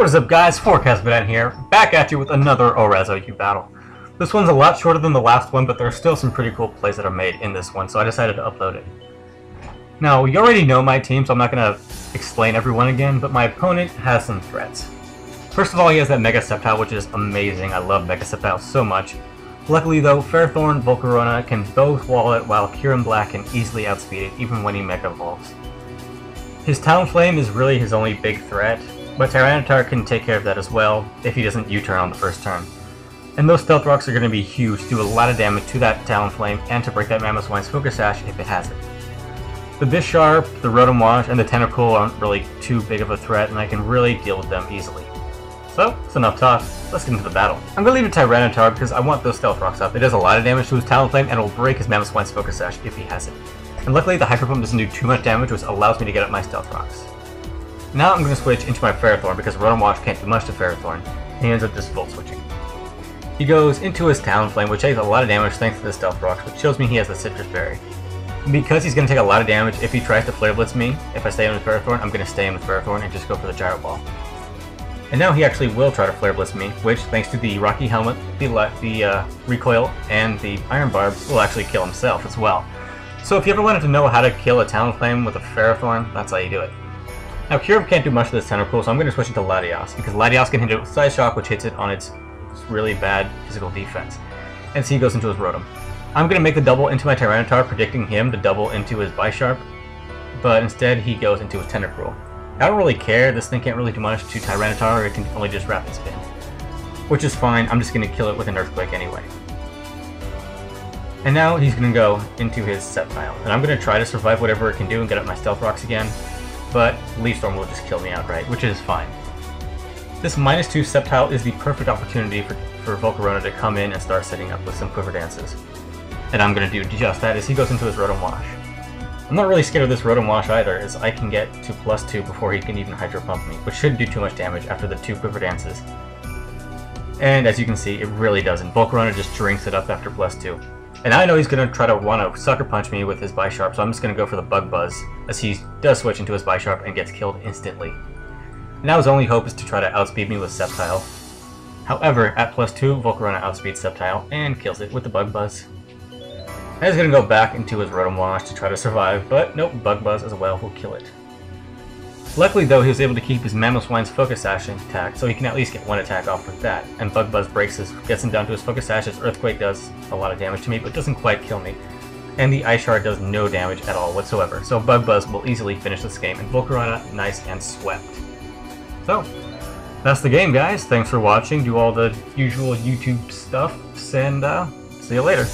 What is up guys, Forecast here, back at you with another ORAS OU battle. This one's a lot shorter than the last one, but there are still some pretty cool plays that are made in this one, so I decided to upload it. Now, you already know my team, so I'm not going to explain everyone again, but my opponent has some threats. First of all, he has that Mega Sceptile, which is amazing. I love Mega Sceptile so much. Luckily though, Ferrothorn, Volcarona can both wall it while Kyurem Black can easily outspeed it, even when he Mega Evolves. His Talonflame is really his only big threat, but Tyranitar can take care of that as well if he doesn't U-turn on the first turn. And those Stealth Rocks are going to be huge, do a lot of damage to that Talonflame and to break that Mammoth Mamoswine's Focus Sash if it has it. The Bisharp, the Rotom Wash, and the Tentacool aren't really too big of a threat, and I can really deal with them easily. So, that's enough talk. Let's get into the battle. I'm going to leave it to Tyranitar because I want those Stealth Rocks up. It does a lot of damage to his Talonflame, and it will break his Mammoth Mamoswine's Focus Sash if he has it. And luckily, the Hydro Pump doesn't do too much damage, which allows me to get up my Stealth Rocks. Now I'm going to switch into my Ferrothorn because Rotom Wash can't do much to Ferrothorn. He ends up just full switching. He goes into his Talonflame, which takes a lot of damage thanks to the Stealth Rocks, which shows me he has the Sitrus Berry. Because he's going to take a lot of damage if he tries to Flare Blitz me, if I stay in with Ferrothorn, I'm going to stay in with Ferrothorn and just go for the Gyro Ball. And now he actually will try to Flare Blitz me, which, thanks to the Rocky Helmet, the, the uh, Recoil, and the Iron Barb, will actually kill himself as well. So if you ever wanted to know how to kill a Talonflame with a Ferrothorn, that's how you do it. Now, Kyurem can't do much of this Tentacool, so I'm going to switch into Latias, because Latias can hit it with Psyshock, which hits it on its really bad physical defense. And so he goes into his Rotom. I'm going to make the double into my Tyranitar, predicting him to double into his Bisharp, but instead he goes into his Tentacruel. I don't really care, this thing can't really do much to Tyranitar, it can only just Rapid Spin. Which is fine, I'm just going to kill it with an Earthquake anyway. And now he's going to go into his Sceptile, and I'm going to try to survive whatever it can do and get up my Stealth Rocks again, but Leaf Storm will just kill me outright, which is fine. This minus 2 Sceptile is the perfect opportunity for, for Volcarona to come in and start setting up with some Quiver Dances. And I'm going to do just that as he goes into his Rotom Wash. I'm not really scared of this Rotom Wash either, as I can get to plus 2 before he can even Hydro Pump me, which shouldn't do too much damage after the two Quiver Dances. And as you can see, it really doesn't. Volcarona just drinks it up after plus 2. And I know he's going to try to want to Sucker Punch me with his Bisharp, so I'm just going to go for the Bug Buzz, as he does switch into his Bisharp and gets killed instantly. Now his only hope is to try to outspeed me with Sceptile. However, at plus 2, Volcarona outspeeds Sceptile and kills it with the Bug Buzz. And he's going to go back into his Rotom Wash to try to survive, but nope, Bug Buzz as well will kill it. Luckily though, he was able to keep his Mamoswine's Focus Sash intact, so he can at least get one attack off with that. And Bug Buzz breaks his, gets him down to his Focus Sash, his Earthquake does a lot of damage to me, but doesn't quite kill me. And the Ice Shard does no damage at all whatsoever, so Bug Buzz will easily finish this game, and Volcarona nice and swept. So, that's the game guys, thanks for watching, do all the usual YouTube stuff, and uh, see you later.